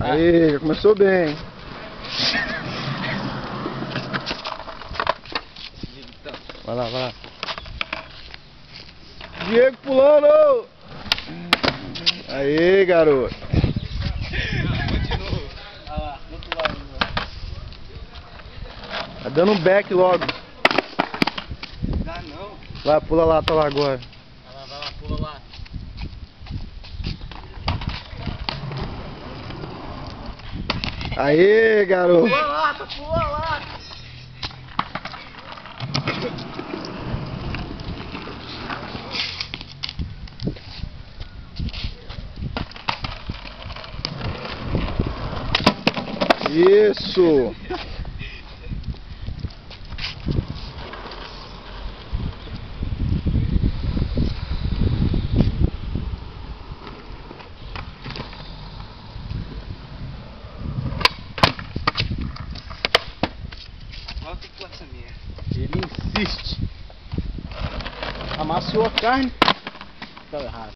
Aí, já começou bem. Vai lá, vai lá. Diego pulando! Aí, garoto. Tá dando um back logo. Dá não. Vai, pula lá, tá lá agora. Vai lá, vai lá, pula lá. Aê, garoto. Pula lá, pula lá. Isso. Agora tu pula essa minha. Insiste. Amassou a carne. Tá errado.